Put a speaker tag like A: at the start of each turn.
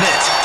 A: net.